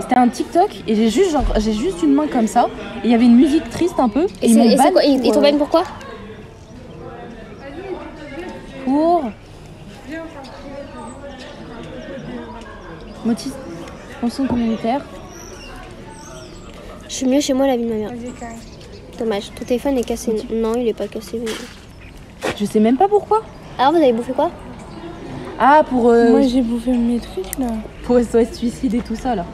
C'était un TikTok et j'ai juste genre j'ai juste une main comme ça et il y avait une musique triste un peu Et, m'ont et c'est ban quoi Ils t'ont ban pourquoi pour motif fonction communautaire. Je suis mieux chez moi la vie de ma mère. Dommage, ton téléphone est cassé. Non, il est pas cassé. mais- Je sais même pas pourquoi. Alors vous avez bouffé quoi Ah pour euh, Moi j'ai bouffé mes trucs là. pour SOS suicide et tout ça là.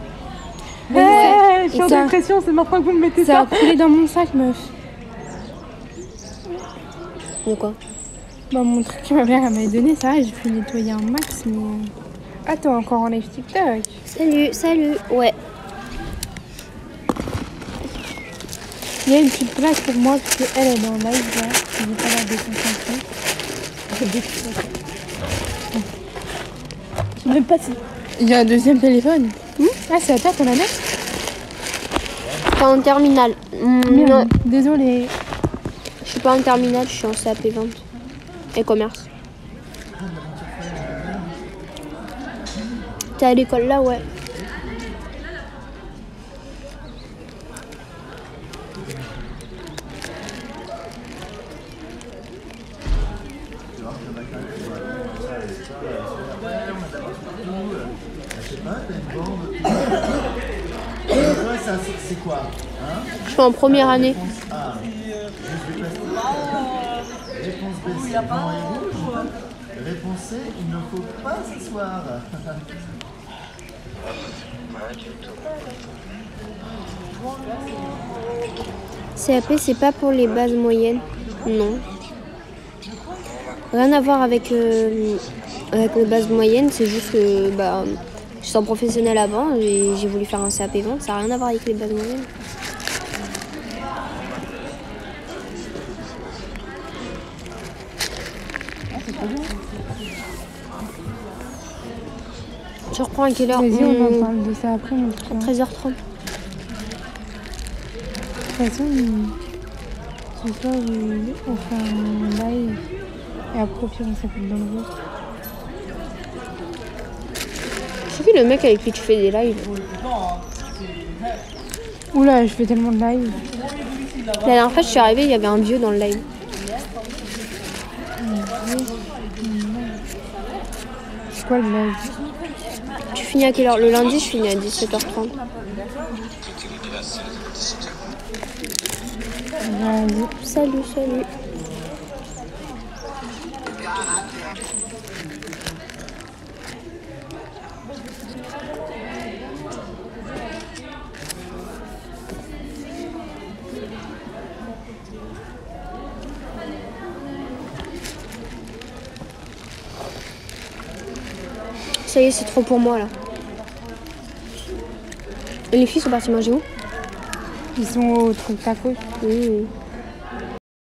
Hey, je suis en ça- dépression, c'est maintenant que vous me mettez Ça a ça. coulé dans mon sac meuf. De quoi? Bah mon truc que ma mère elle m'avait donné, ça j'ai pu nettoyer un max mais... Ah toi encore en live TikTok Salut, salut. Ouais. Il y a une petite place pour moi parce qu'elle elle est en live là. Je vais pas la déconcentrer. Je sais même pas si. Il y a un deuxième téléphone. Ah c'est à toi ton année T'es en terminale. Hmm, non, Désolée. je suis pas en terminale, je suis en CAP vente et commerce. T'es à l'école là, ouais. C'est- quoi Je suis en première année. Réponse B, blanc et rouge. Réponse C, il ne faut pas s'asseoir. CAP, c'est pas pour les bases moyennes. Non. Rien à voir avec, euh, avec les bases moyennes, c'est juste que bah, je suis en professionnel avant et j'ai voulu faire un CAP vente. Ça n'a rien à voir avec les bases moyennes. Tu reprends à quelle heure Vas-y on en parle de ça après mon truc. hein. 13h30. De toute façon, ce soir, on fait un live et après, on s'appelle dans le groupe. C'est qui le mec avec qui tu fais des lives Oula, je fais tellement de live. La dernière fois, je suis arrivée, il y avait un vieux dans le live. C'est quoi le live Tu finis à quelle heure? Le lundi, je finis à 17h30. Vas-y. Salut, salut. Ça y est, c'est trop pour moi là. Et les filles sont parties manger où? Ils sont au truc tacos. Mmh.